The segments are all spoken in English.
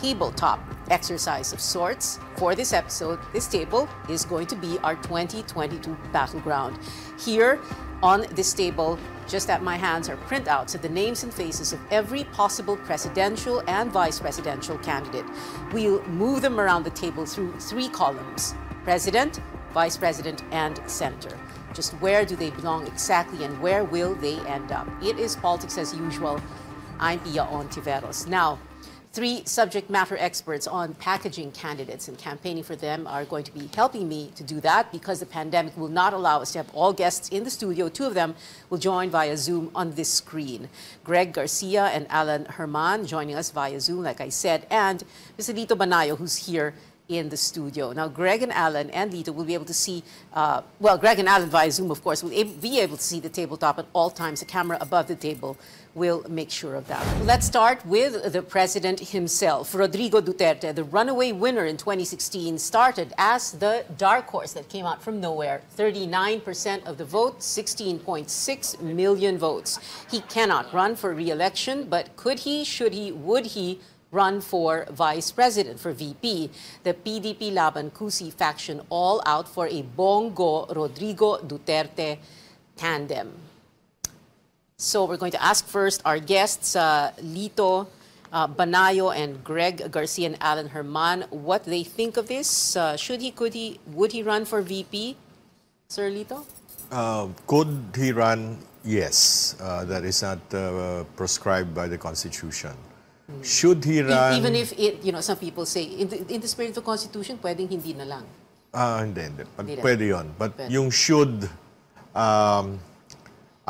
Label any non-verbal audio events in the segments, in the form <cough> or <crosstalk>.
tabletop exercise of sorts. For this episode, this table is going to be our 2022 battleground. Here on this table, just at my hands are printouts of the names and faces of every possible presidential and vice presidential candidate. We'll move them around the table through three columns president, vice president, and senator. Just where do they belong exactly and where will they end up? It is politics as usual. I'm Pia Hontiveros. Now, Three subject matter experts on packaging candidates and campaigning for them are going to be helping me to do that because the pandemic will not allow us to have all guests in the studio. Two of them will join via Zoom on this screen. Greg Garcia and Alan Herman joining us via Zoom, like I said, and Mr. Lito Banayo, who's here in the studio. Now, Greg and Alan and Lito will be able to see, uh, well, Greg and Alan via Zoom, of course, will be able to see the tabletop at all times. The camera above the table will make sure of that. Let's start with the president himself. Rodrigo Duterte, the runaway winner in 2016, started as the dark horse that came out from nowhere. 39% of the vote, 16.6 million votes. He cannot run for re-election, but could he, should he, would he run for vice president, for VP. The PDP Laban Cusi faction all out for a Bong Go Rodrigo Duterte tandem. So we're going to ask first our guests, uh, Lito uh, Banayo and Greg Garcia and Alan Herman, what they think of this. Uh, should he, could he, would he run for VP? Sir Lito? Uh, could he run? Yes. Uh, that is not uh, prescribed by the Constitution. Should he run? Even if it, you know, some people say, in the, in the spirit of the Constitution, pwedeng hindi na lang. Ah, hindi, hindi. Hindi Pwede yun. But Pwede. yung should, um,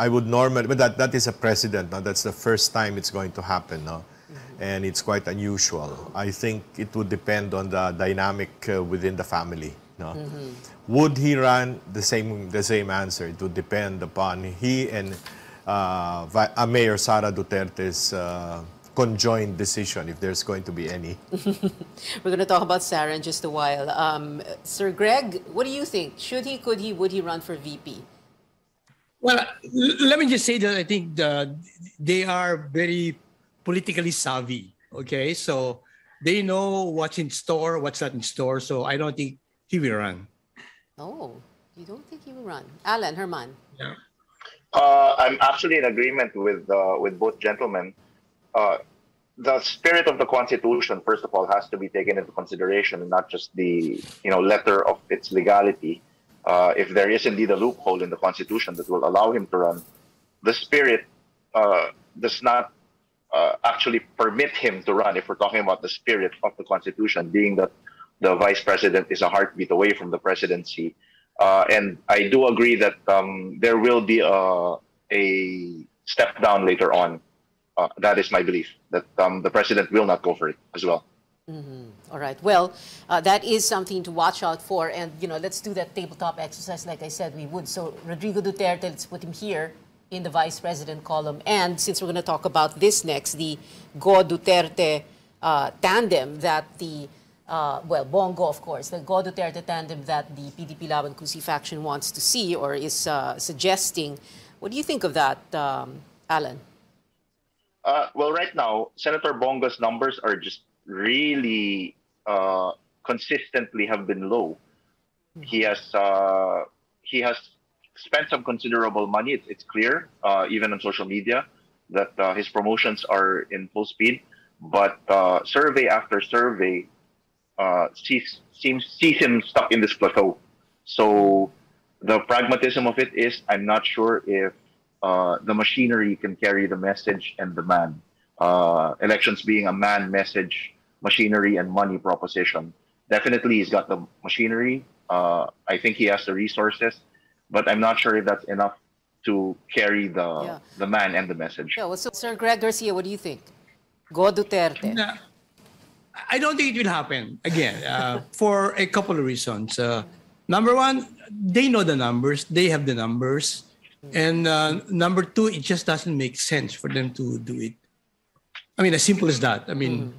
I would normally, but that, that is a precedent. No? That's the first time it's going to happen. No? Mm-hmm. And it's quite unusual. I think it would depend on the dynamic uh, within the family. No? Mm-hmm. Would he run the same, the same answer? It would depend upon he and uh, uh Mayor Sara Duterte's uh, conjoined decision, if there's going to be any. <laughs> We're going to talk about Sara in just a while. Um, Sir Greg, what do you think? Should he, could he, would he run for VP? Well, let me just say that I think the, they are very politically savvy. Okay, so they know what's in store, what's not in store. So I don't think he will run. Oh, you don't think he will run? Alan Herman. Yeah. Uh, I'm actually in agreement with uh, with both gentlemen uh, the spirit of the Constitution, first of all, has to be taken into consideration, and not just the you know letter of its legality. Uh, if there is indeed a loophole in the Constitution that will allow him to run, the spirit uh, does not uh, actually permit him to run. If we're talking about the spirit of the Constitution, being that the vice president is a heartbeat away from the presidency, uh, and I do agree that um, there will be a, a step down later on uh, that is my belief that um, the president will not go for it as well. Mm -hmm. All right. Well, uh, that is something to watch out for. And, you know, let's do that tabletop exercise like I said we would. So, Rodrigo Duterte, let's put him here in the vice president column. And since we're going to talk about this next, the Go Duterte uh, tandem that the, uh, well, Bong Go, of course, the Go Duterte tandem that the PDP Laban Cusi faction wants to see or is uh, suggesting. What do you think of that, um, Alan? Uh, well, right now, Senator Bong Go's numbers are just really uh, consistently have been low. Mm-hmm. He has uh, he has spent some considerable money. It's, it's clear, uh, even on social media, that uh, his promotions are in full speed. But uh, survey after survey sees seems sees him stuck in this plateau. So the pragmatism of it is, I'm not sure if uh, the machinery can carry the message and the man. Uh, elections being a man message, machinery, and money proposition. Definitely, he's got the machinery. Uh, I think he has the resources, but I'm not sure if that's enough to carry the yeah. the man and the message. Yeah, well, so, Sir Greg Garcia, what do you think? Go Duterte. I don't think it will happen again uh, <laughs> for a couple of reasons. Uh, number one, they know the numbers. They have the numbers. And uh, number two, it just doesn't make sense for them to do it. I mean, as simple as that. I mean, mm.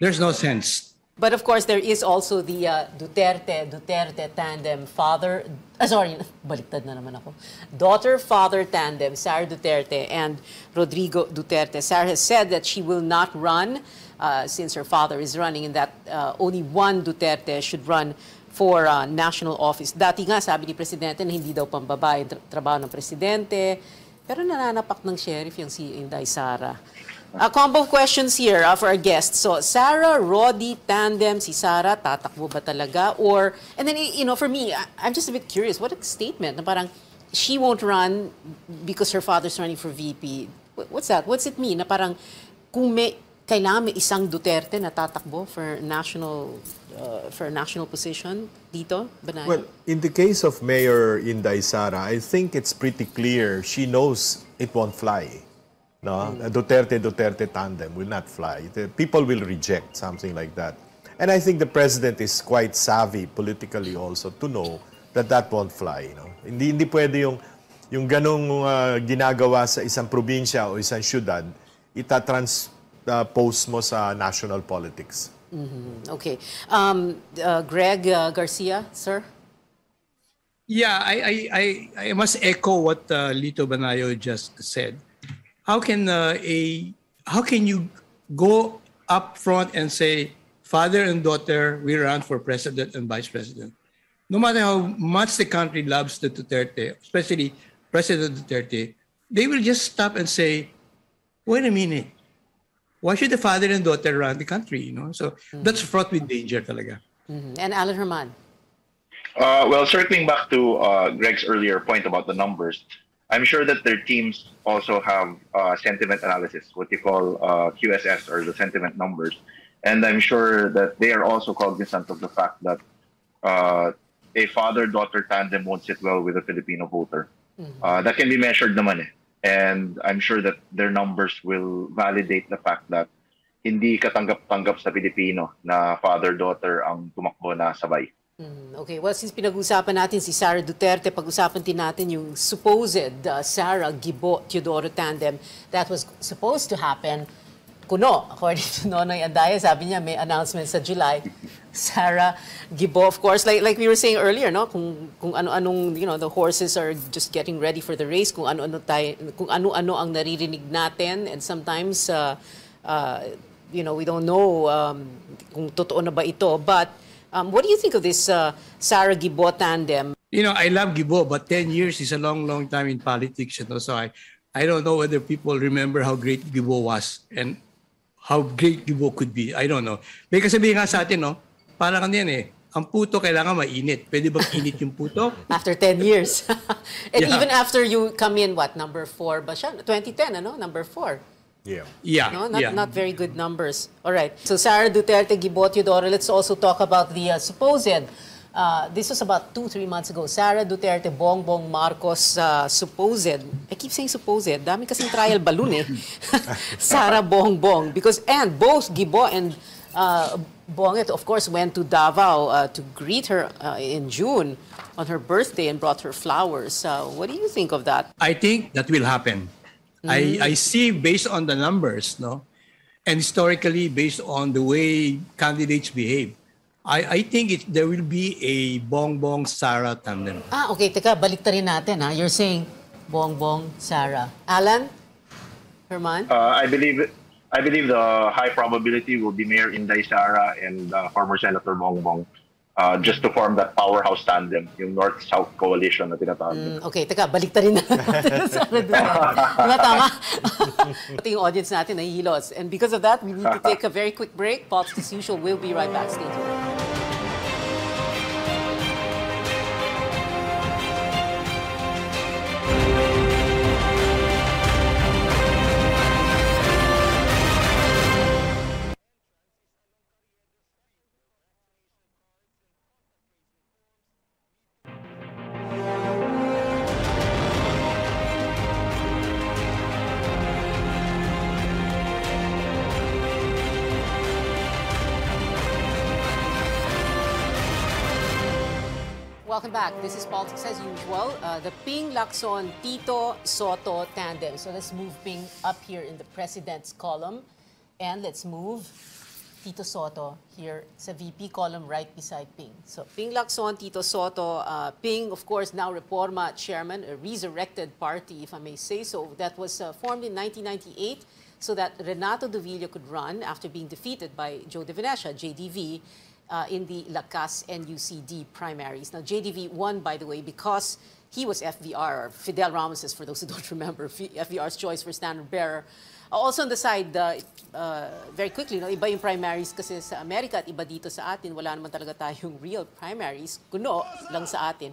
There's no sense. But of course, there is also the uh, Duterte, Duterte tandem, father, uh, sorry, <laughs> baliktad na naman ako. Daughter-father tandem, Sara Duterte and Rodrigo Duterte. Sara has said that she will not run uh, since her father is running and that uh, only one Duterte should run for uh, national office. Dati nga sabi ni Presidente na hindi daw pambabae tra- trabaho ng Presidente, pero nananapak ng sheriff yung si Inday Sara. A combo of questions here uh, for our guests. So, Sarah, Roddy, tandem, si Sarah, tatakbo ba talaga? Or, and then, you know, for me, I'm just a bit curious. What a statement na parang she won't run because her father's running for VP. Wh- What's that? What's it mean? Na parang kung may, kailangan may isang Duterte na tatakbo for national, uh, for national position dito, Banay? Well, in the case of Mayor Inday Sara, I think it's pretty clear she knows it won't fly. No, a Duterte Duterte tandem will not fly. The people will reject something like that. And I think the president is quite savvy politically also to know that that won't fly. No? Hindi hindi pwede yung yung ganong uh, ginagawa sa isang probinsya o isang syudad, itatrans-pose mo sa national politics. okay. Um, uh, Greg uh, Garcia, sir? Yeah, I, I, I, I must echo what uh, Lito Banayo just said. How can uh, a how can you go up front and say father and daughter we run for president and vice president? No matter how much the country loves the Duterte, especially President Duterte, they will just stop and say, "Wait a minute, why should the father and daughter run the country?" You know, so that's fraught with danger, talaga. Mhm. And Alan Herman? Uh, well, circling back to uh, Greg's earlier point about the numbers, I'm sure that their teams also have uh, sentiment analysis, what you call uh, QSS or the sentiment numbers. And I'm sure that they are also cognizant of the fact that uh, a father daughter tandem won't sit well with a Filipino voter. Uh, that can be measured naman eh. And I'm sure that their numbers will validate the fact that hindi katanggap-tanggap sa Pilipino na father-daughter ang tumakbo na sabay. Mm, Okay, well, since pinag-usapan natin si Sara Duterte, pag-usapan din natin yung supposed uh, Sara Gibo Teodoro tandem that was supposed to happen kuno. According to Nonoy Andaya, sabi niya may announcement sa July. <laughs> Sara Gibo, of course, like like we were saying earlier, no, kung kung ano-anong, you know, the horses are just getting ready for the race, kung ano-ano tayo, kung ano-ano ang naririnig natin and sometimes uh, uh, you know, we don't know um, kung totoo na ba ito, but um, what do you think of this uh, Sarah Gibo tandem? you know, I love Gibo, but 10 years is a long, long time in politics. You know, so I, I don't know whether people remember how great Gibo was and how great Gibo could be. I don't know. May kasabihin nga sa atin, no? Parang ano yan eh, ang puto kailangan mainit. Pwede bang init yung puto? <laughs> After 10 years. <laughs> and Yeah. even after you come in, what, number 4 ba siya? 2010, ano? Number 4. Yeah. Yeah, No, not, yeah. not very good numbers. All right. So Sara Duterte, Gibo Teodoro, let's also talk about the uh, supposed, uh, this was about two, three months ago, Sara Duterte, Bongbong Marcos uh, supposed, I keep saying supposed, dami kasing trial balloon eh. <laughs> Sara Bongbong, because, and both Gibo and uh, Bonget, of course, went to Davao uh, to greet her uh, in June on her birthday and brought her flowers. Uh, what do you think of that? I think that will happen. I, I see based on the numbers, no, and historically based on the way candidates behave, I, I think it, there will be a Bongbong Sara tandem. Ah, okay. Teka, balik rin natin ha. You're saying Bongbong, Sarah. Alan? Herman? Uh, I believe I believe the high probability will be Mayor Inday Sara and uh, former Senator Bongbong uh, just to form that powerhouse tandem, yung North-South coalition na tinatawag. Mm, okay, teka, balik rin natin. Sarah Duterte. Diba tama? Pati <laughs> yung audience natin nahihilos. And because of that, we need to <laughs> take a very quick break. Pops as usual. We'll be right back. Stay tuned. Back. This is Politics as usual. Uh, the Ping Lacson Tito Soto tandem. So let's move Ping up here in the president's column. And let's move Tito Soto here sa VP column right beside Ping. So Ping Lacson, Tito Soto. Uh, Ping, of course, now Reforma chairman, a resurrected party, if I may say so, that was uh, formed in 1998 so that Renato de Villa could run after being defeated by Joe De JDV, uh, in the Lakas NUCD primaries. Now, JDV won, by the way, because he was FVR, Fidel Ramos's, for those who don't <laughs> remember, FVR's choice for standard bearer. Also on the side, uh, uh, very quickly, no, iba yung primaries kasi sa Amerika at iba dito sa atin. Wala naman talaga tayong real primaries. Kuno lang sa atin.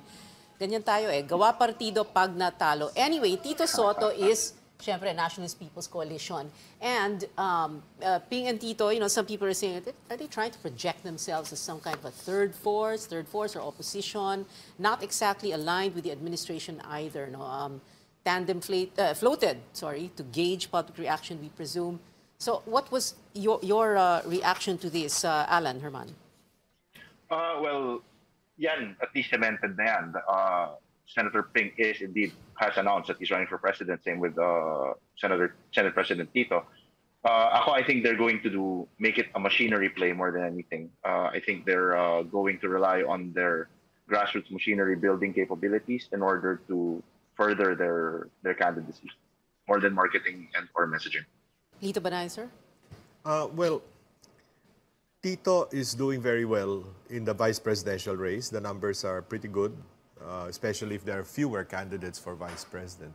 Ganyan tayo eh. Gawa partido pag natalo. Anyway, Tito Soto is syempre, Nationalist People's Coalition. And um, uh, Ping and Tito, you know, some people are saying, are they trying to project themselves as some kind of a third force, third force or opposition, not exactly aligned with the administration either. No? Um, tandem uh, floated, sorry, to gauge public reaction, we presume. So what was your, your uh, reaction to this, uh, Alan Herman? Uh, well, yan, at least cemented na yan. Uh, Senator Ping is indeed has announced that he's running for president. Same with uh, Senator Senate President Tito. Uh, ako, I think they're going to do make it a machinery play more than anything. Uh, I think they're uh, going to rely on their grassroots machinery building capabilities in order to further their their candidacy, more than marketing and or messaging. Lito Banay, sir? Uh, well, Tito is doing very well in the vice presidential race. The numbers are pretty good uh, especially if there are fewer candidates for vice president.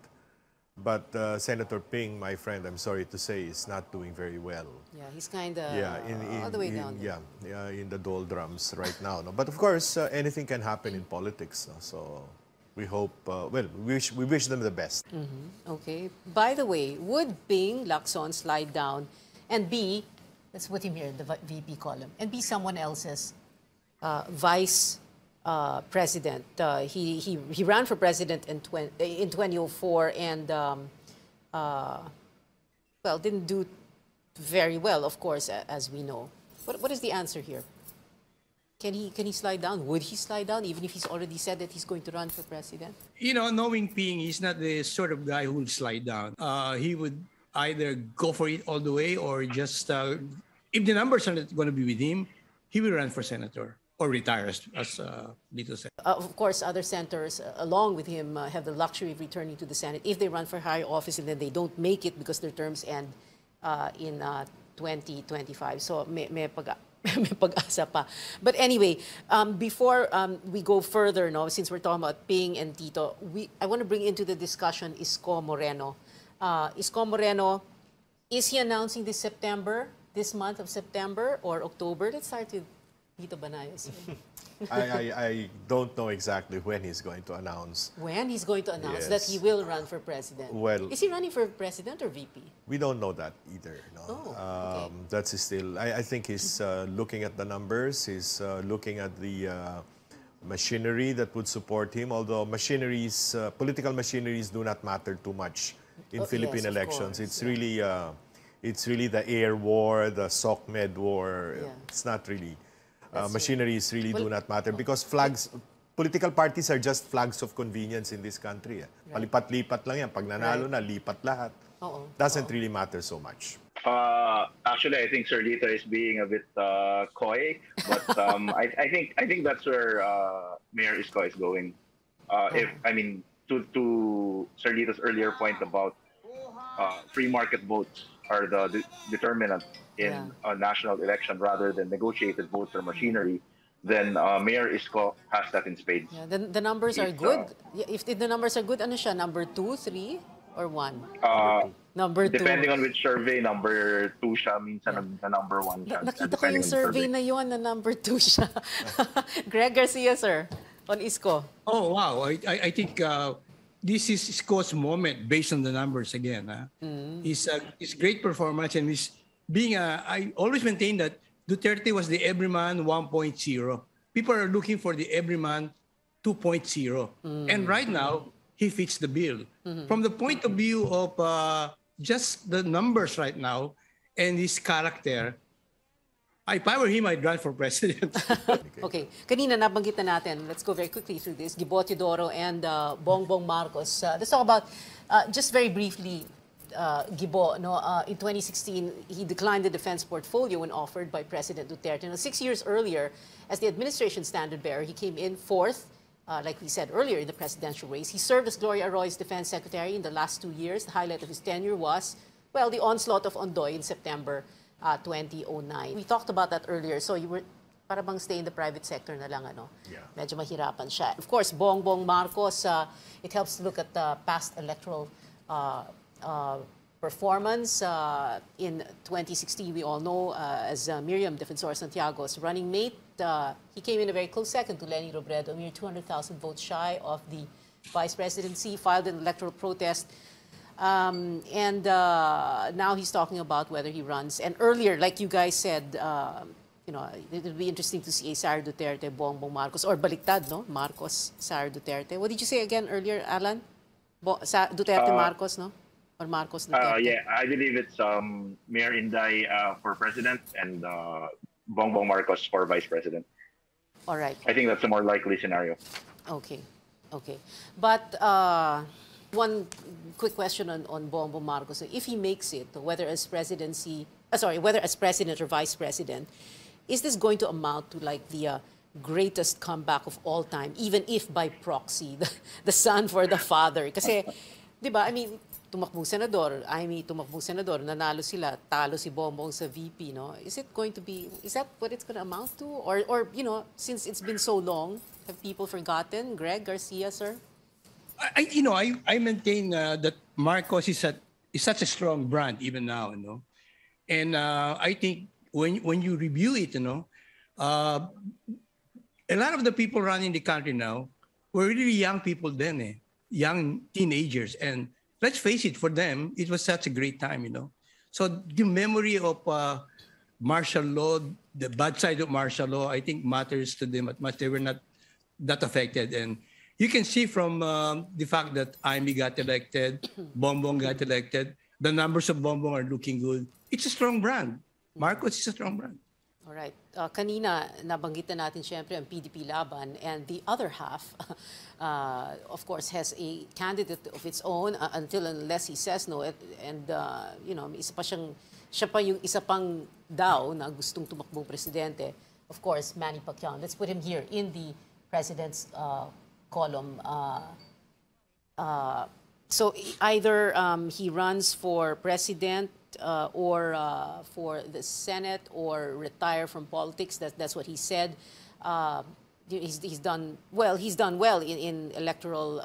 But uh, Senator Ping, my friend, I'm sorry to say, is not doing very well. Yeah, he's kind of yeah, in, in, all the way in, down. Yeah, yeah, in the doldrums right now. No? But of course, uh, anything can happen in politics. No? So we hope, uh, well, we wish, we wish them the best. Mm -hmm. Okay. By the way, would Ping Lacson slide down and be, let's put him here in the VP column, and be someone else's uh, vice uh, president. Uh, he, he, he ran for president in, 20, in 2004 and, um, uh, well, didn't do very well, of course, as we know. What, what is the answer here? Can he, can he slide down? Would he slide down even if he's already said that he's going to run for president? You know, knowing Ping, he's not the sort of guy who will slide down. Uh, he would either go for it all the way or just, uh, if the numbers are not going to be with him, he will run for senator or retire, as, uh, Lito said. Uh, of course, other senators, uh, along with him, uh, have the luxury of returning to the Senate if they run for higher office and then they don't make it because their terms end uh, in 2025. Uh, so may, may, <laughs> pa. But anyway, um, before um, we go further, no, since we're talking about Ping and Tito, we, I want to bring into the discussion Isko Moreno. Isko Moreno, is he announcing this September, this month of September or October? Let's start with Tito Banayos. <laughs> I, I, I, don't know exactly when he's going to announce. When he's going to announce yes. that he will run for president. Well, is he running for president or VP? We don't know that either. No. Oh, okay. Um, that's still. I, I think he's uh, looking at the numbers. He's uh, looking at the uh, machinery that would support him. Although machineries, uh, political machineries, do not matter too much in oh, Philippine yes, elections. Course, it's yeah. really, uh, it's really the air war, the SOCMED war. Yeah. It's not really uh, machineries really well, do not matter because flags, political parties are just flags of convenience in this country. Eh. Palipat-lipat lang yan. Pag nanalo right. na, lipat lahat. Oo. Doesn't Oo. really matter so much. Uh, actually, I think Sir Lito is being a bit uh, coy, but <laughs> um, I, I, think I think that's where uh, Mayor Isko is going. Uh, if I mean to to Sir Lito's earlier point about uh, free market votes are the de determinant in yeah. a national election rather than negotiated votes or machinery, then uh, Mayor Isko has that in spades. Yeah, the, the numbers are good. Uh, if the numbers are good, ano siya? Number two, three, or one? Uh, number two. Depending on which survey, number two siya, minsan yeah. na number one siya. Nakita ko yung survey, survey na yun na number two siya. <laughs> Greg Garcia, sir, on Isko. Oh, wow. I, I, I think uh, this is Isko's moment based on the numbers again. Huh? Mm. His, uh, his great performance and his being a, I always maintain that Duterte was the everyman 1.0. People are looking for the everyman 2.0. Mm. And right now, he fits the bill. Mm-hmm. From the point of view of uh, just the numbers right now and his character, if I were him, I'd run for president. <laughs> okay. Kanina nabanggit na natin. Let's go very quickly through this. Gibo Teodoro and uh, Bongbong Marcos. Uh, let's talk about, uh, just very briefly, uh, Gibo, no, uh, in 2016, he declined the defense portfolio when offered by President Duterte. Now, six years earlier, as the administration standard bearer, he came in fourth, uh, like we said earlier, in the presidential race. He served as Gloria Arroyo's defense secretary in the last two years. The highlight of his tenure was well, the onslaught of Ondoy in September uh, 2009. We talked about that earlier. So you were para bang stay in the private sector na lang, ano? Yeah. Medyo mahirapan siya. Of course, Bongbong Marcos, uh, it helps to look at the past electoral uh, uh, performance. Uh, in 2016, we all know, uh, as uh, Miriam Defensor Santiago's running mate, uh, he came in a very close second to Leni Robredo, mere 200,000 votes shy of the vice presidency, filed an electoral protest. Um, and uh, now he's talking about whether he runs. And earlier, like you guys said, uh, you know, it would be interesting to see a Sara Duterte, Bongbong Marcos, or baliktad, no? Marcos, Sara Duterte. What did you say again earlier, Alan? Bo- Sa- Duterte Uh, Marcos, no? Or Marcos Uh, Duterte? yeah, I believe it's um, Mayor Inday uh, for president and uh, Bongbong Marcos for vice president. All right. I think that's a more likely scenario. Okay, okay. But uh, one quick question on, on Bongbong Marcos. If he makes it, whether as presidency, uh, sorry, whether as president or vice president, is this going to amount to like the uh, greatest comeback of all time, even if by proxy, <laughs> the, the son for the father? Kasi, di ba, I mean, tumakbong senador, I mean, tumakbong senador, nanalo sila, talo si Bongbong sa VP, no? Is it going to be, is that what it's going to amount to? Or, or, you know, since it's been so long, have people forgotten? Greg Garcia, sir? I, you know, I, I maintain uh, that Marcos is, a, is such a strong brand even now, you know. And uh, I think when, when you review it, you know, uh, a lot of the people running the country now were really young people then, eh? young teenagers. And let's face it, for them, it was such a great time, you know. So the memory of uh, martial law, the bad side of martial law, I think matters to them as much. They were not that affected. And you can see from um, the fact that Amy got elected, <coughs> Bongbong got elected, the numbers of Bongbong are looking good. It's a strong brand. Marcos is a strong brand. All right. Uh, kanina, nabanggit na natin siyempre ang PDP Laban and the other half, <laughs> uh, of course, has a candidate of its own uh, until unless he says no. At- And, uh, you know, isa pa siyang, siya pa yung isa pang daw na gustong tumakbong presidente. Of course, Manny Pacquiao. Let's put him here in the president's uh, column. Uh, uh, so either um, he runs for president uh, or for the Senate or retire from politics. That, that's what he said. He's, he's done well. He's done well in, in electoral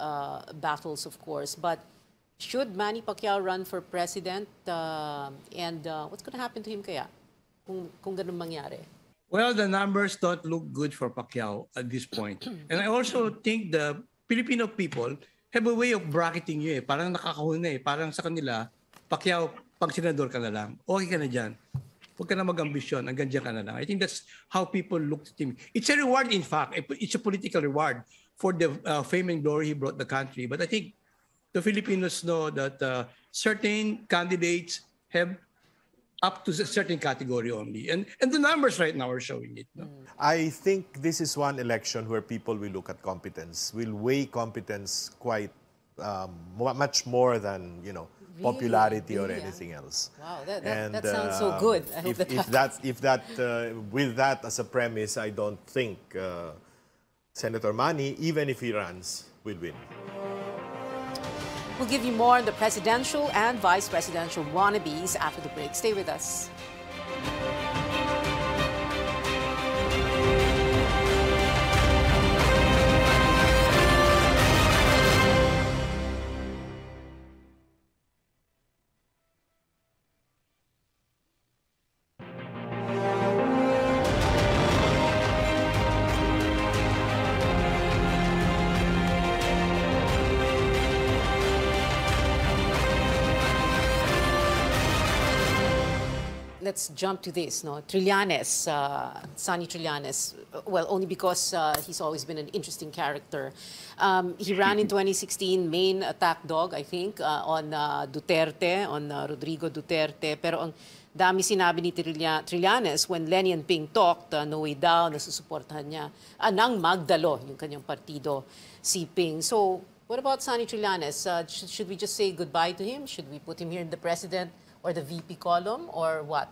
battles, of course. But should Manny Pacquiao run for president? Uh, and uh, what's going to happen to him kaya? Kung, kung ganun mangyari. Well, the numbers don't look good for Pacquiao at this point. And I also think the Filipino people have a way of bracketing you eh. Parang nakakahuna eh. Parang sa kanila, Pacquiao, pag senador ka na lang, okay ka na dyan. Huwag ka na mag-ambisyon, hanggang dyan ka na lang. I think that's how people look at him. It's a reward, in fact. It's a political reward for the uh, fame and glory he brought the country. But I think the Filipinos know that uh, certain candidates have up to a certain category only. And, and the numbers right now are showing it. no? I think this is one election where people will look at competence, will weigh competence quite um, much more than you know popularity or Really? anything else. Wow, that- that- that sounds so good. I hope if, that if that if that uh, with that as a premise, I don't think uh, Senator Manny, even if he runs, will win. We'll give you more on the presidential and vice presidential wannabes after the break. Stay with us. Let's jump to this. No, Trillanes, uh, Sonny Trillanes. Well, only because uh, he's always been an interesting character. Um, he <laughs> ran in 2016, main attack dog, I think, uh, on uh, Duterte, on uh, Rodrigo Duterte. Pero ang dami sinabi ni Trilla- Trillanes when Lenny and Ping talked, uh, no way down, nasusuportahan niya, uh, ng Magdalo, yung kanyang partido, si Ping. So, what about Sonny Trillanes? Uh, should, should we just say goodbye to him? Should we put him here in the president or the VP column or what?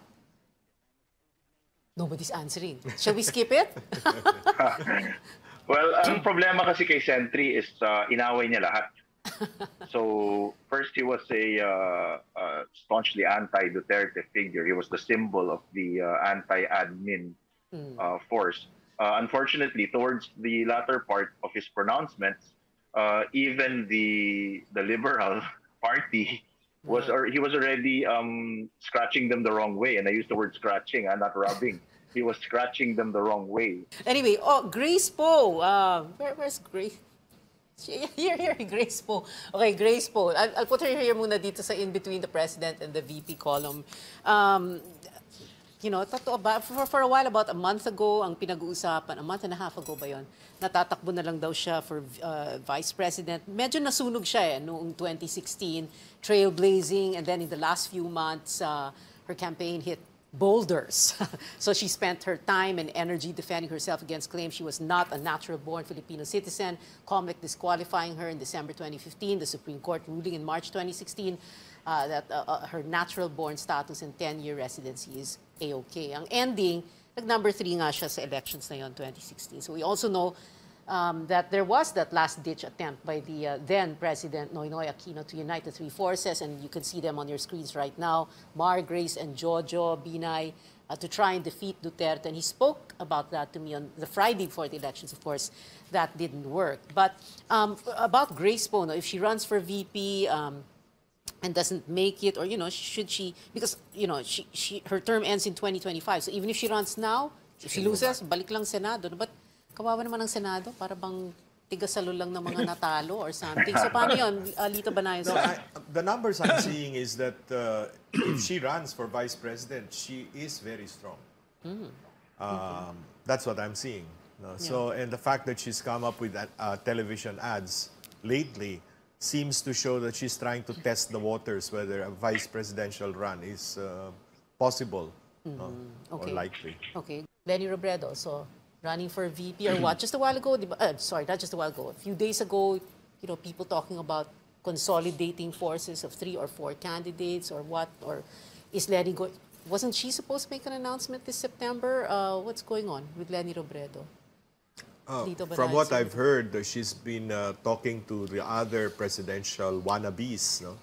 Nobody's answering. Shall we skip it? <laughs> Well, ang problema kasi kay Sentry is uh, inaway niya lahat. so first he was a uh, uh, staunchly anti-Duterte figure. He was the symbol of the uh, anti-admin uh, force. Uh, unfortunately, towards the latter part of his pronouncements, uh, even the the Liberal <laughs> Party was or he was already um, scratching them the wrong way, and I use the word scratching, and not rubbing. <laughs> he was scratching them the wrong way. Anyway, oh, Grace Poe. Uh, where, where's Grace? <laughs> Here, here, Grace Poe. Okay, Grace Poe. I'll, I'll put her here muna dito sa in between the president and the VP column. Um, you know, totoo ba, for, for a while, about a month ago, ang pinag-uusapan, a month and a half ago ba yon, natatakbo na lang daw siya for uh, vice president. Medyo nasunog siya eh, noong 2016, trailblazing, and then in the last few months, uh, her campaign hit boulders. <laughs> so she spent her time and energy defending herself against claims she was not a natural-born Filipino citizen, COMELEC disqualifying her in December 2015, the Supreme Court ruling in March 2016 uh, that uh, uh, her natural-born status and 10-year residency is A-OK. Ang ending, nag-number three nga siya sa elections na yon 2016. So we also know um, that there was that last-ditch attempt by the uh, then President Noynoy Aquino to unite the three forces, and you can see them on your screens right now, Mar, Grace, and Jojo Binay, uh, to try and defeat Duterte. And he spoke about that to me on the Friday before the elections. Of course, that didn't work. But um, about Grace Pono, if she runs for VP, um, and doesn't make it or you know should she because you know she, she her term ends in 2025 so even if she runs now if she loses balik lang senado but kawawa naman ang senado para bang tigasalo lang ng mga <laughs> natalo or something so paano yun uh, Lito Banayo no, I, the numbers I'm seeing is that uh, if she runs for vice president she is very strong mm. um, that's what I'm seeing no? so yeah. and the fact that she's come up with uh, television ads lately seems to show that she's trying to test the waters whether a vice presidential run is uh, possible mm, no? okay. or likely. Okay. Leni Robredo, so running for VP or what? Just a while ago, uh, sorry, not just a while ago, a few days ago, you know, people talking about consolidating forces of three or four candidates or what? Or is Leni going? Wasn't she supposed to make an announcement this September? Uh, what's going on with Leni Robredo? Uh, from what I've heard, she's been uh, talking to the other presidential wannabes, no?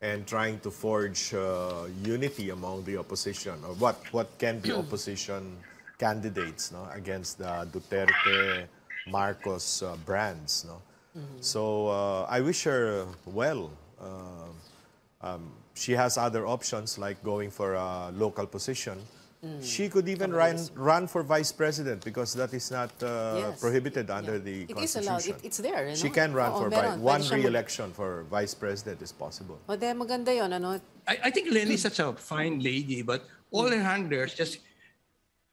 and trying to forge uh, unity among the opposition, or what, what can be <clears throat> opposition candidates no? against the Duterte, Marcos uh, brands. No? Mm -hmm. So uh, I wish her well. Uh, um, she has other options like going for a local position. She could even run, run for vice president because that is not uh, yes. prohibited under yeah. the it Constitution. Is allowed. It, it's there. You know? She can run for vice. One re-election for vice president is possible. O, de, maganda yun, ano? I, I think Lenny is such a fine lady, but all her handlers just,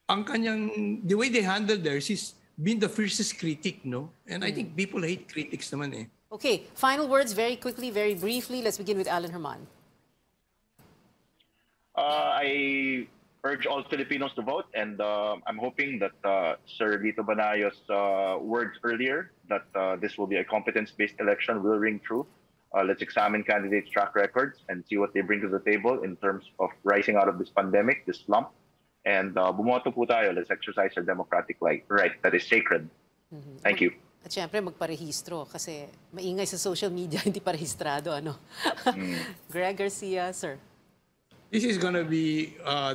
ang kanyang, the way they handle theirs is being the fiercest critic, no? And I mm. think people hate critics naman eh. Okay, final words very quickly, very briefly. Let's begin with Alan Herman. Uh, I urge all Filipinos to vote, and uh, I'm hoping that uh, Sir Lito Banayo's uh, words earlier that uh, this will be a competence-based election will ring true. Uh, let's examine candidates' track records and see what they bring to the table in terms of rising out of this pandemic, this slump. And uh, bumoto po tayo. Let's exercise our democratic right that is sacred. Mm -hmm. Thank you. At syempre, magparehistro kasi maingay sa social media, <laughs> hindi pa rehistrado. Ano? mm. <laughs> Greg Garcia, sir. This is going to be uh,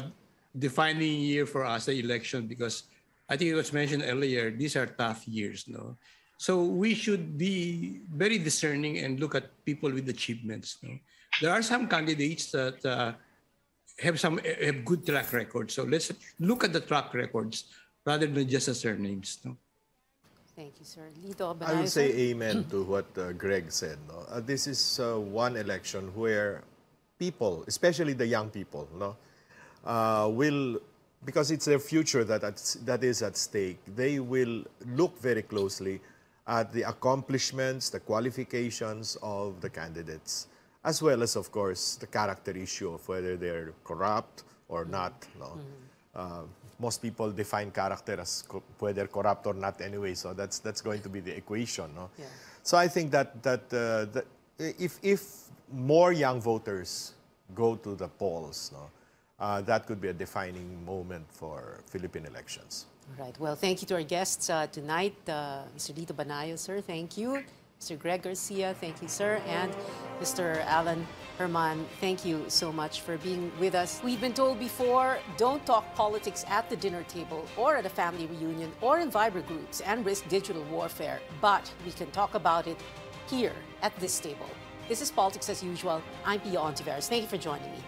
defining year for us, the election, because I think it was mentioned earlier, these are tough years, no? So we should be very discerning and look at people with achievements. No? There are some candidates that uh, have some have good track records. So let's look at the track records rather than just the surnames. No? Thank you, sir. Lito I would say amen to what uh, Greg said. No? Uh, this is uh, one election where people, especially the young people, no, uh, will, because it's their future that, that is at stake, they will look very closely at the accomplishments, the qualifications of the candidates, as well as, of course, the character issue of whether they're corrupt or not. No? Mm -hmm. uh, most people define character as co whether corrupt or not anyway, so that's, that's going to be the equation. No? Yeah. So I think that, that, uh, that if, if more young voters go to the polls, no, uh, that could be a defining moment for Philippine elections. All right. Well, thank you to our guests uh, tonight, uh, Mr. Lito Banayo, sir. Thank you. Mr. Greg Garcia, thank you, sir. And Mr. Alan Herman, thank you so much for being with us. We've been told before don't talk politics at the dinner table or at a family reunion or in Viber groups and risk digital warfare. But we can talk about it here at this table. This is Politics as Usual. I'm Pia Hontiveros. Thank you for joining me.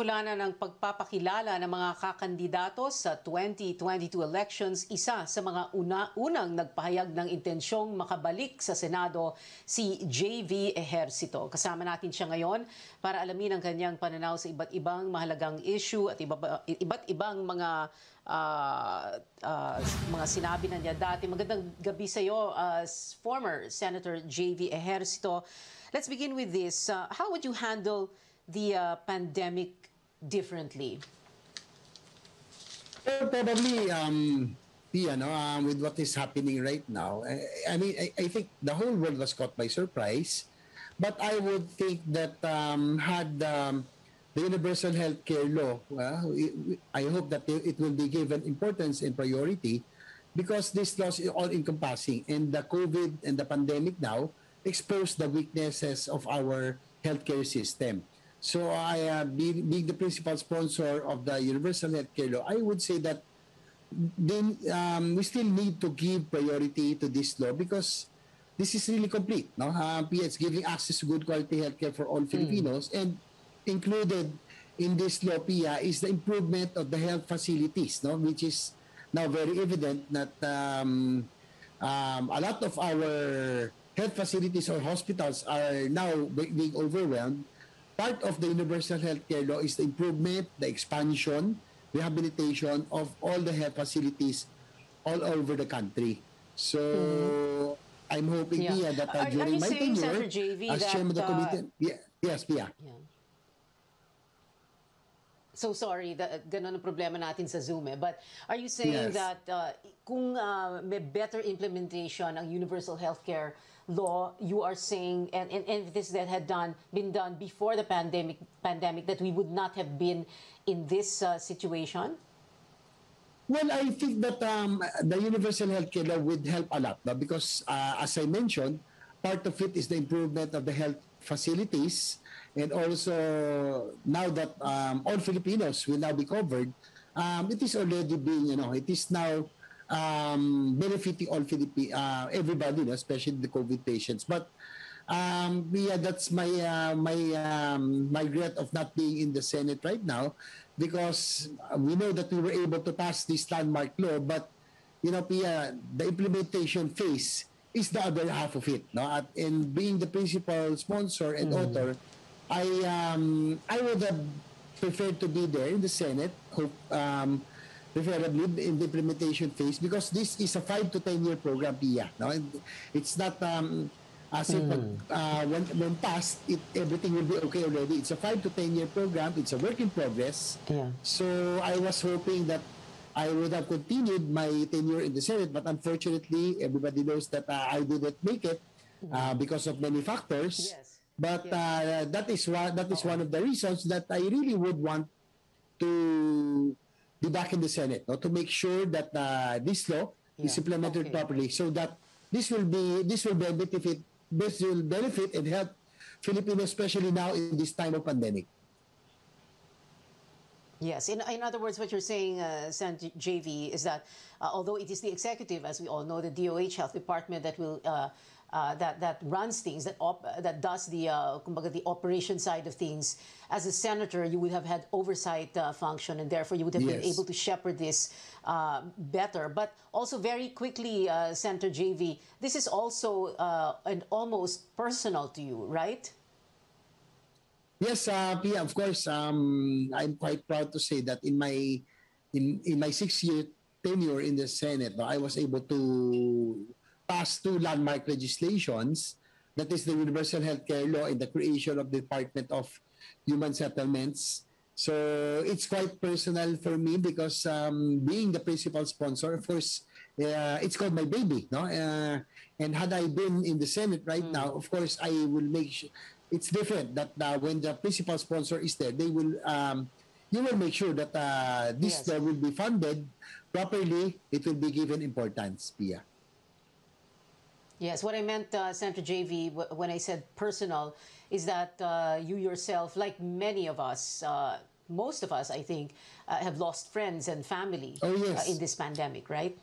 Simula na ng pagpapakilala ng mga kakandidato sa 2022 elections, isa sa mga una-unang nagpahayag ng intensyong makabalik sa Senado si JV Ejercito. Kasama natin siya ngayon para alamin ang kanyang pananaw sa iba't ibang mahalagang issue at iba, iba't ibang mga uh, uh, mga sinabi na niya dati. Magandang gabi sa iyo, uh, former Senator JV Ejercito. Let's begin with this. Uh, how would you handle the uh, pandemic differently? Well, probably, um, yeah, no, um, with what is happening right now, I, I mean, I, I, think the whole world was caught by surprise. But I would think that um, had um, the universal health care law, well, I hope that it will be given importance and priority because this law is all encompassing and the COVID and the pandemic now expose the weaknesses of our healthcare system. So I, uh, being, being the principal sponsor of the Universal Healthcare Law, I would say that then um, we still need to give priority to this law because this is really complete. No, uh, it's giving access to good quality healthcare for all Filipinos, mm. and included in this law, Pia, is the improvement of the health facilities, no, which is now very evident that um, um, a lot of our health facilities or hospitals are now being overwhelmed part of the universal healthcare law is the improvement, the expansion, rehabilitation of all the health facilities all over the country. So mm-hmm. I'm hoping, yeah. Pia, that uh, are, during are my tenure as chairman of the committee, uh, yeah, yes, Pia. Yeah. So sorry, that, ganun ang problema natin sa Zoom eh. But are you saying yes. that uh, kung uh, may better implementation ang universal healthcare law, you are saying, and, and, and this that had done been done before the pandemic, pandemic, that we would not have been in this uh, situation? Well, I think that um, the universal healthcare law would help a lot no? because, uh, as I mentioned, part of it is the improvement of the health facilities And also, now that um, all Filipinos will now be covered, um, it is already being, you know, it is now um, benefiting all Philippi, uh, everybody, especially the COVID patients. But um, yeah, that's my uh, my um, my regret of not being in the Senate right now, because we know that we were able to pass this landmark law, but you know, Pia, the implementation phase is the other half of it. No, At, and being the principal sponsor and mm. author I um, I would have preferred to be there in the Senate, hope, um, preferably in the implementation phase, because this is a five to ten year program, Pia. No? It's not um, as if mm. uh, when, when passed, it, everything will be okay already. It's a five to ten year program. It's a work in progress. Yeah. So I was hoping that I would have continued my tenure in the Senate, but unfortunately, everybody knows that uh, I didn't make it uh, because of many factors. Yes. But uh, that is one that is one of the reasons that I really would want to back in the Senate, no? to make sure that uh, this law yeah. is implemented okay. properly, so that this will be this will benefit this will benefit and help Filipinos, especially now in this time of pandemic. Yes, in, in other words, what you're saying, uh, JV, is that uh, although it is the executive, as we all know, the DOH Health Department that will uh, uh, that that runs things, that op- that does the uh, the operation side of things. As a senator, you would have had oversight uh, function, and therefore you would have yes. been able to shepherd this uh, better. But also very quickly, uh, Senator JV, this is also uh, an almost personal to you, right? Yes, uh, Pia, of course. Um, I'm quite proud to say that in my in in my six year tenure in the Senate, I was able to passed two landmark legislations, that is the Universal Healthcare Law and the creation of the Department of human settlements. So it's quite personal for me because um, being the principal sponsor, of course, uh, it's called my baby, no? Uh, and had I been in the Senate right Hmm. now, of course, I will make sure it's different that uh, when the principal sponsor is there, they will um, you will make sure that uh, this Yes. will be funded properly. It will be given importance, Pia. Yes, what I meant, uh, Senator JV, w- when I said personal, is that uh, you yourself, like many of us, uh, most of us, I think, uh, have lost friends and family Oh, yes. uh, in this pandemic, right?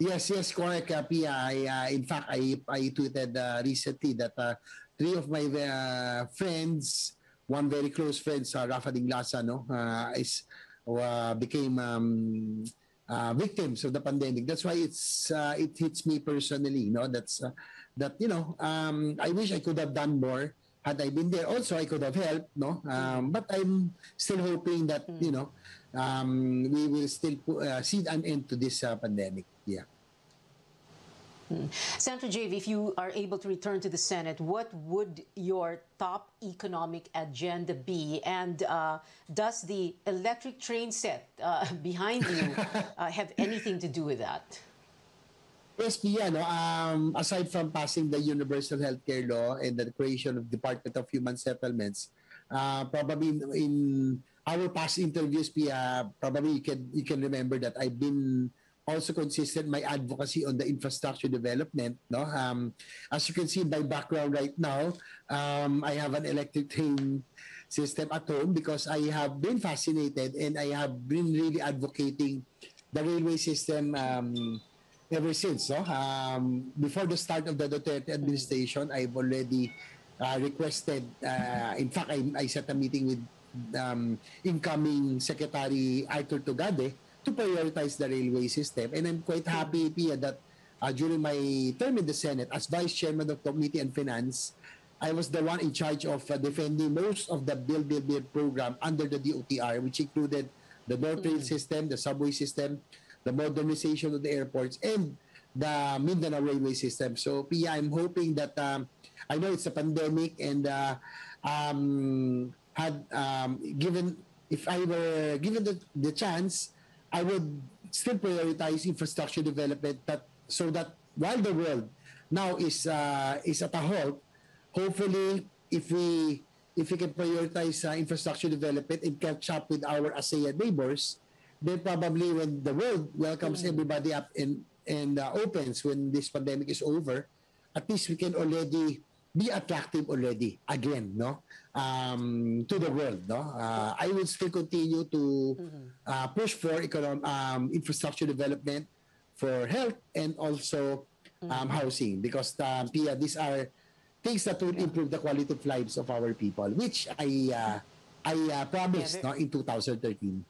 Yes, yes, correct, uh, Pia. I, uh, in fact, I, I tweeted uh, recently that uh, three of my uh, friends, one very close friend, uh, Rafa Dinglasa, no, uh, is, uh, became um, uh, victims of the pandemic. That's why it's uh, it hits me personally. No, that's uh, that you know. Um, I wish I could have done more had I been there. Also, I could have helped. No, um, but I'm still hoping that you know um, we will still uh, see an end to this uh, pandemic. Yeah. Senator JV, if you are able to return to the Senate, what would your top economic agenda be? And uh, does the electric train set uh, <laughs> behind you uh, <laughs> have anything to do with that? Yes, Pia, no, um, aside from passing the Universal Healthcare Law and the creation of Department of Human Settlements, uh, probably in, in our past interviews, Pia, probably you can you can remember that I've been also consistent my advocacy on the infrastructure development. No, um, as you can see, my background right now, um, I have an electric train system at home because I have been fascinated and I have been really advocating the railway system. Um, ever since. No? Um, before the start of the Duterte administration, I've already uh, requested, uh, in fact, I, I set a meeting with um, incoming Secretary Arthur Tugade to prioritize the railway system. And I'm quite happy, Pia, that uh, during my term in the Senate as Vice Chairman of the Committee on Finance, I was the one in charge of uh, defending most of the Build, Build, Build program under the DOTR, which included the North Rail system, the subway system, the modernization of the airports, and the Mindanao railway system. So, Pia, I'm hoping that um, I know it's a pandemic and uh, um, had um, given if I were given the, the chance, I would still prioritize infrastructure development that so that while the world now is uh, is at a halt, hopefully if we if we can prioritize uh, infrastructure development and catch up with our ASEAN neighbors, then probably when the world welcomes everybody up and and uh, opens when this pandemic is over, at least we can already be attractive already again, no, um, to the world, no. Uh, I will still continue to uh, push for economic um, infrastructure development for health and also um, housing because um, Pia, these are things that will improve the quality of lives of our people, which I uh, I uh, promised Yeah, no, in 2013.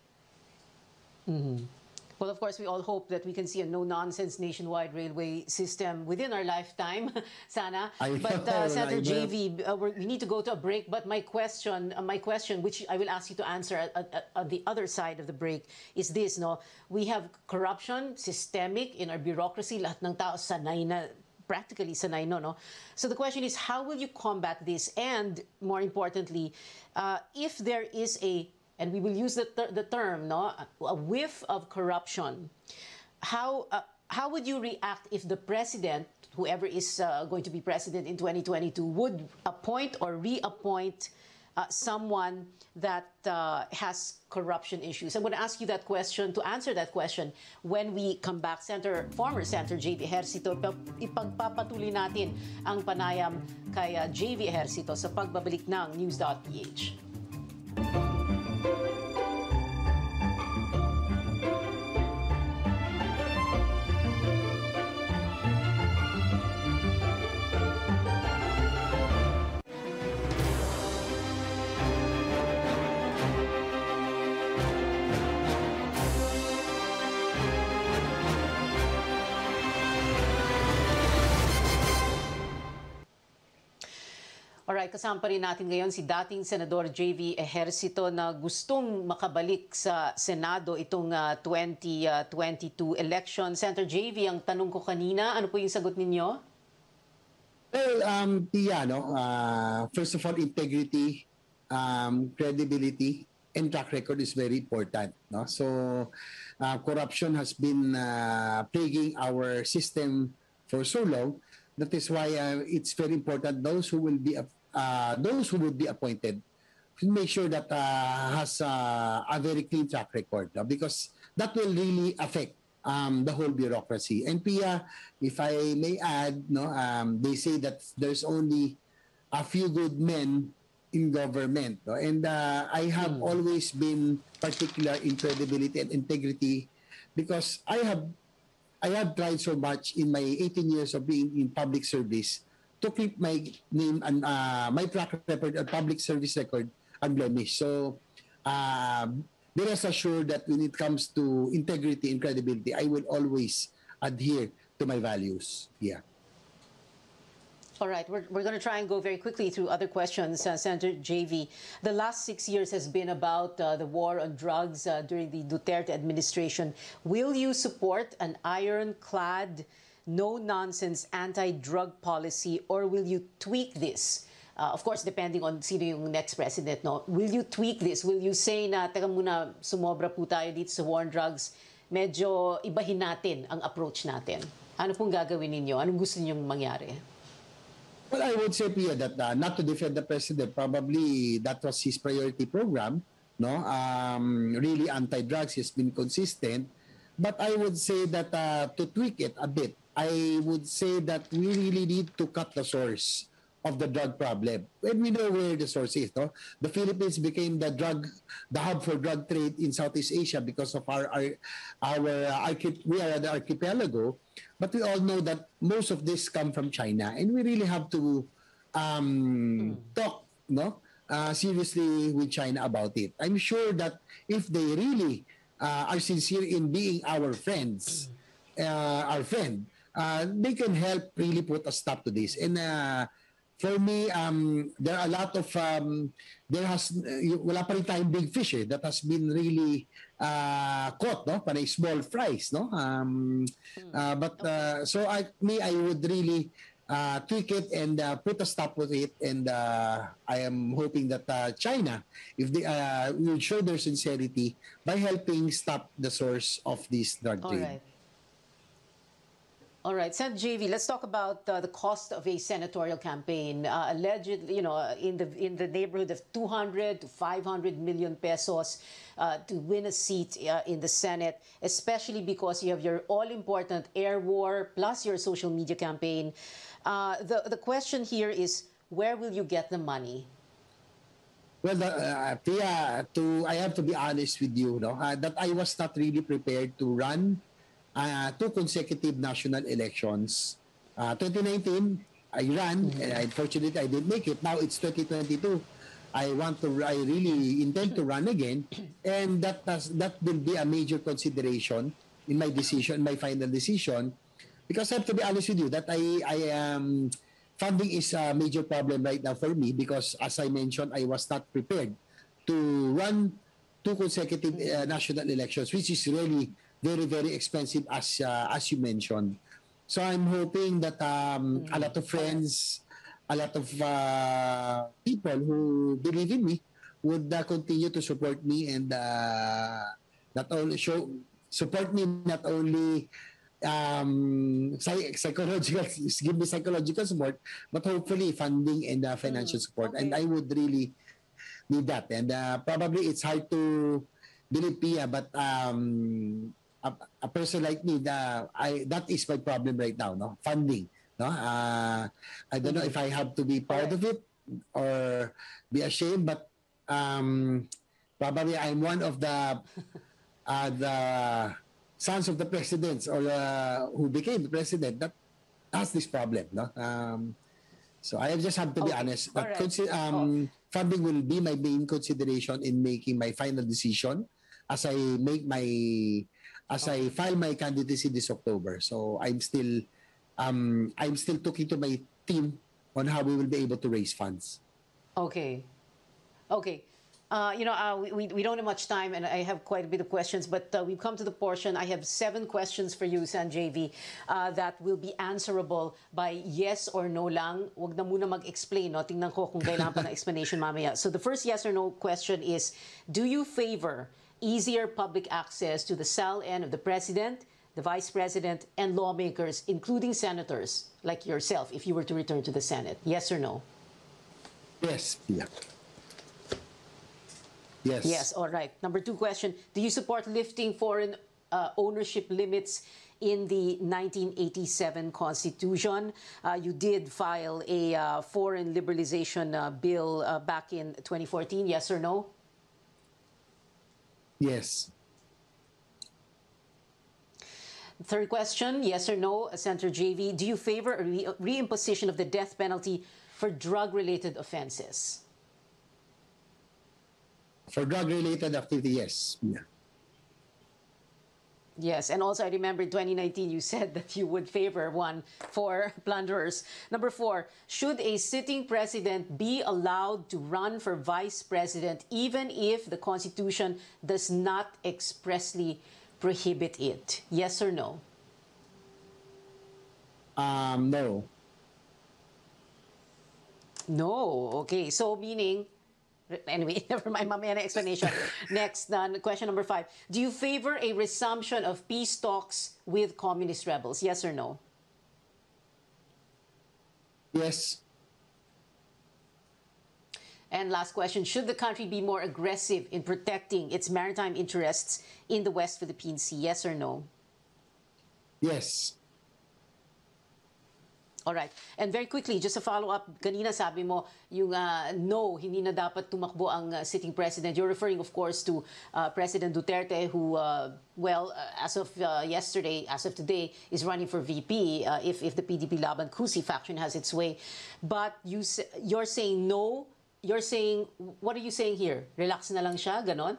Well, of course, we all hope that we can see a no-nonsense nationwide railway system within our lifetime, <laughs> sana. I but uh, Senator. JV, uh, we're, we need to go to a break. But my question, uh, my question, which I will ask you to answer at, at, at the other side of the break, is this: No, we have corruption, systemic in our bureaucracy. Lahat ng tao sanay na practically sanay no, no? So the question is, how will you combat this? And more importantly, uh, if there is a, and we will use the, ter- the term, no, a whiff of corruption, how, uh, how would you react if the president, whoever is uh, going to be president in 2022, would appoint or reappoint uh, someone that uh, has corruption issues? I'm going to ask you that question to answer that question when we come back. Senator, former Senator J.V. Ejercito, ipa- ipagpapatuloy natin ang panayam kay J.V. Ejercito sa pagbabalik ng News.ph. kasama rin natin ngayon si dating Senador J.V. Ejercito na gustong makabalik sa Senado itong ah, 2022 election. Senator J.V., ang tanong ko kanina, ano po yung sagot ninyo? Well, um, Pia, no, uh, first of all, integrity um, credibility and track record is very important. No? So, uh, corruption has been uh, plaguing our system for so long. That is why uh, it's very important those who will be uh, those who would be appointed to make sure that uh, has uh, a very clean track record no? because that will really affect um, the whole bureaucracy. And Pia, if I may add, no, um, they say that there's only a few good men in government. No? And uh, I have always been particular in credibility and integrity because I have I have tried so much in my 18 years of being in public service to keep my name and uh, my track record public service record unblemished. So, uh, be rest assured that when it comes to integrity and credibility, I will always adhere to my values. Yeah. All right, we're, we're going to try and go very quickly through other questions. Uh, Senator JV, the last six years has been about uh, the war on drugs uh, during the Duterte administration. Will you support an ironclad, no nonsense anti drug policy, or will you tweak this? Uh, of course, depending on sino yung next president, no? Will you tweak this? Will you say na, teka muna, sumobra po tayo dito sa war on drugs, medyo ibahin natin ang approach natin? Ano pong gagawin ninyo? Anong gusto ninyong mangyari? Well, I would say, Pia, that uh, not to defend the president, probably that was his priority program. No, um, really anti-drugs. He's been consistent, but I would say that uh, to tweak it a bit, I would say that we really need to cut the source of the drug problem. And we know where the source is. No? The Philippines became the drug, the hub for drug trade in Southeast Asia because of our our, our uh, we are the archipelago. But we all know that most of this come from China, and we really have to um, talk, no, uh, seriously with China about it. I'm sure that if they really uh, are sincere in being our friends, uh, our friend, uh, they can help really put a stop to this. And uh, for me, um, there are a lot of um, there has uh, wala pa rin tayong big fish eh, that has been really uh, caught, no, panay small fries, no. Um, uh, but uh, so I me I would really uh, tweak it and uh, put a stop with it, and uh, I am hoping that uh, China, if they uh, will show their sincerity by helping stop the source of this drug All trade. right. All right, Senator JV, let's talk about uh, the cost of a senatorial campaign. Uh, allegedly, you know, uh, in the in the neighborhood of 200 to 500 million pesos uh, to win a seat uh, in the Senate, especially because you have your all-important air war plus your social media campaign. Uh, the the question here is, where will you get the money? Well, uh, Pia, to I have to be honest with you, no, that I was not really prepared to run uh, two consecutive national elections. Uh, 2019, I ran, and unfortunately, I didn't make it. Now it's 2022. I want to, I really intend to run again, and that does, that will be a major consideration in my decision, my final decision, because I have to be honest with you that I, I um, funding is a major problem right now for me because, as I mentioned, I was not prepared to run two consecutive uh, national elections, which is really very, very expensive as uh, as you mentioned. So I'm hoping that um, a lot of friends, a lot of uh, people who believe in me would uh, continue to support me and uh, not only show support me not only um, psychological <laughs> give me psychological support, but hopefully funding and uh, financial support. And. I would really need that. And uh, probably it's hard to believe Pia, but um, a, a person like me, the, I that is my problem right now, no funding. No, uh, I don't know if I have to be part of it or be ashamed, but um, probably I'm one of the uh, the sons of the presidents or uh, who became the president that has this problem. No, um, so I just have to be Okay. honest. But right. consi- um, funding will be my main consideration in making my final decision as I make my as I file my candidacy this October. So I'm still um, I'm still talking to my team on how we will be able to raise funds. Okay. Okay. Uh, you know, uh, we, we- don't have much time and I have quite a bit of questions, but uh, we've come to the portion. I have seven questions for you, San JV, uh, that will be answerable by yes or no lang. Huwag na muna mag-explain. No? Tingnan ko kung kailangan pa ng explanation mamaya. So the first yes or no question is, do you favor easier public access to the SALN of the President, the Vice President, and lawmakers, including senators like yourself, if you were to return to the Senate? Yes or no? Yes, yeah. Yes. Yes, all right. Number two question Do you support lifting foreign uh, ownership limits in the 1987 Constitution? Uh, you did file a uh, foreign liberalization uh, bill uh, back in 2014, yes or no? Yes. Third question yes or no, Senator JV. Do you favor a re- reimposition of the death penalty for drug related offenses? For drug-related activity, yes. Yeah. Yes, and also I remember in 2019 you said that you would favor one for plunderers. Number four, should a sitting president be allowed to run for vice president even if the Constitution does not expressly prohibit it? Yes or no? Um, no. No. Okay, so meaning. Anyway, <laughs> never mind, mamaya na explanation. <laughs> Next, uh, question number five. Do you favor a resumption of peace talks with communist rebels? Yes or no? Yes. And last question Should the country be more aggressive in protecting its maritime interests in the West Philippine Sea? Yes or no? Yes. All right. And very quickly, just a follow-up, kanina sabi mo, yung uh, no, hindi na dapat tumakbo ang uh, sitting president. You're referring, of course, to uh, President Duterte, who, uh, well, uh, as of uh, yesterday, as of today, is running for VP uh, if, if the PDP Laban Kusi faction has its way. But you, you're saying no. You're saying, what are you saying here? Relax na lang siya, ganon?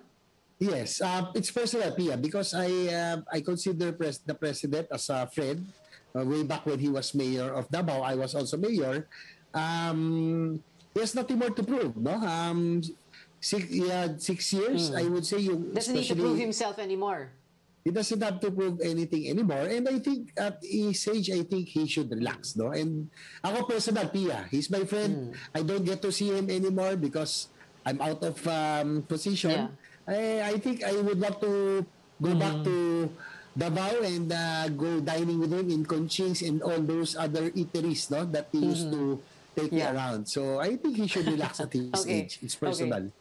Yes, uh, it's personal, Pia, because I uh, I consider pres- the president as a friend. Uh, way back when he was mayor of Davao, I was also mayor. Um, he has nothing more to prove, no? Um, six, yeah, six years, I would say. Yung, Hmm. Doesn't need to prove himself anymore. he doesn't have to prove anything anymore. And I think at his age, I think he should relax, no? And ako personal, Pia, he's my friend. I don't get to see him anymore because I'm out of um, position. I, I think I would love to go back to Davao and uh, go dining with him in Conchings and all those other eateries, no? That he used to take me Yeah. around. So I think he should relax at his <laughs> Okay. age. It's Okay. personal.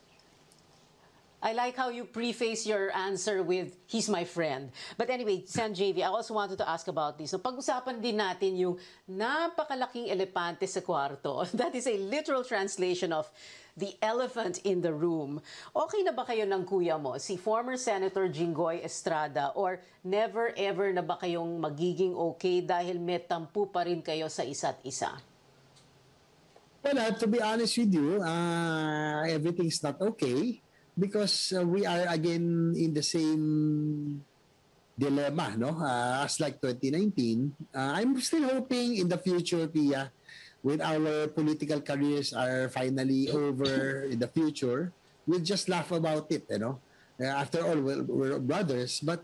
I like how you preface your answer with, he's my friend. But anyway, San JV, I also wanted to ask about this. So pag-usapan din natin yung napakalaking elepante sa kwarto. <laughs> That is a literal translation of the elephant in the room. Okay na ba kayo ng kuya mo, si former Senator Jinggoy Estrada, or never ever na ba kayong magiging okay dahil may tampu pa rin kayo sa isa't isa? Well, uh, to be honest with you, uh, everything's not okay because uh, we are again in the same dilemma, no? Uh, as like 2019, uh, I'm still hoping in the future, Pia, when our political careers are finally over in the future, we'll just laugh about it, you know? Uh, after all, we're, we're brothers, but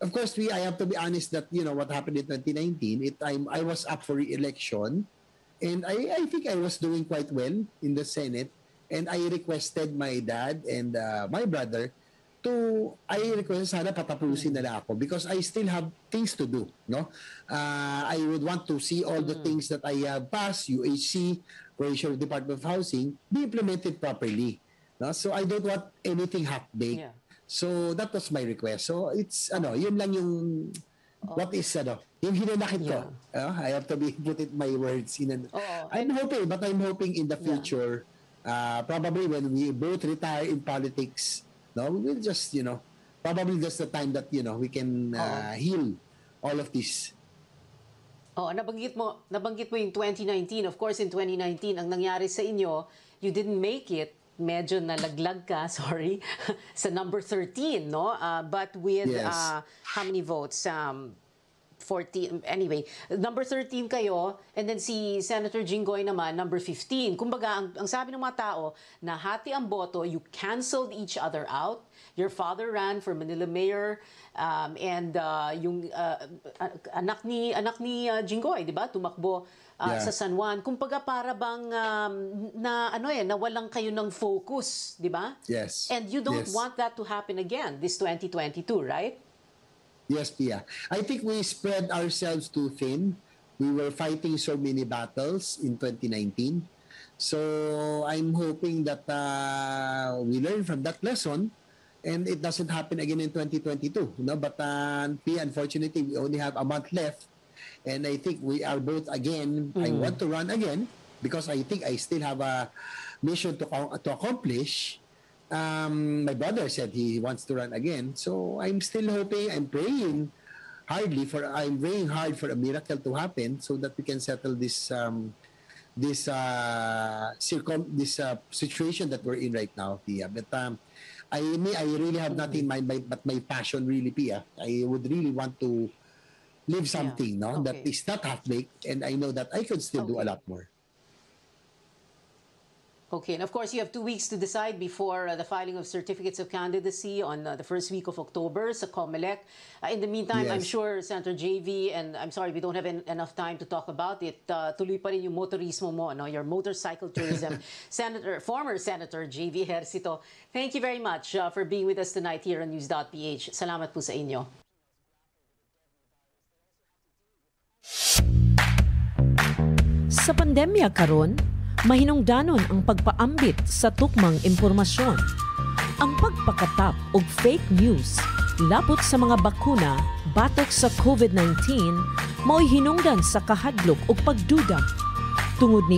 of course, we I have to be honest that you know what happened in 2019. It I'm, I was up for re-election, and I I think I was doing quite well in the Senate, and I requested my dad and uh, my brother to I requested sana patapusin na lang ako because I still have things to do. No, uh, I would want to see all the things that I have passed, UHC, Croatian Department of Housing, be implemented properly. No, so I don't want anything half baked. Yeah. So that was my request. So it's ano, yun lang yung what is ano, yung hinanakit ko. Uh, I have to be <laughs> put it my words in an, Oo. I'm hoping, but I'm hoping in the future, uh, probably when we both retire in politics, no, we'll just, you know, probably that's the time that, you know, we can uh, heal all of this. Oh, nabanggit mo, nabanggit mo yung 2019. Of course, in 2019, ang nangyari sa inyo, you didn't make it. Medyo nalaglag ka, <laughs> sorry, sa number 13, no? Uh, but with Yes. uh, how many votes? Um, 14, anyway, number 13 kayo, and then si Senator Jinggoy naman, number 15. Kumbaga, ang, ang sabi ng mga tao, nahati ang boto, you canceled each other out. Your father ran for Manila mayor, um, and uh, yung uh, anak ni anak ni uh, Jinggoy, 'di ba? Tumakbo uh, Yeah. sa San Juan. Kumbaga para bang um, na ano eh, nawalan kayo ng focus, 'di ba? Yes. And you don't Yes. want that to happen again this 2022, right? Yes, Pia. I think we spread ourselves too thin. We were fighting so many battles in 2019. So I'm hoping that uh, we learn from that lesson and it doesn't happen again in 2022. No? But uh, Pia, unfortunately, we only have a month left. And I think we are both again, I want to run again because I think I still have a mission to, to accomplish um, my brother said he wants to run again. So I'm still hoping, I'm praying hardly for, I'm praying hard for a miracle to happen so that we can settle this, um, this, uh, circum, this uh, situation that we're in right now, Pia. But um, I, I really have nothing in mind, my, but my passion really, Pia. I would really want to live something, no, that Okay. is not half baked, and I know that I could still do a lot more. Okay, and of course, you have two weeks to decide before uh, the filing of certificates of candidacy on uh, the first week of October sa COMELEC. Uh, in the meantime, I'm sure Senator JV, and I'm sorry, we don't have en- enough time to talk about it, uh, tuloy pa rin yung motorismo mo, no? your motorcycle tourism. <laughs> Senator, former Senator JV Ejercito, thank you very much uh, for being with us tonight here on News.ph. Salamat po sa inyo. Sa pandemya karon, mahinungdanon ang pagpaambit sa tukmang impormasyon. Ang pagpakatap og fake news labot sa mga bakuna batok sa COVID-19 mao'y hinungdan sa kahadlok ug pagduda tungod ni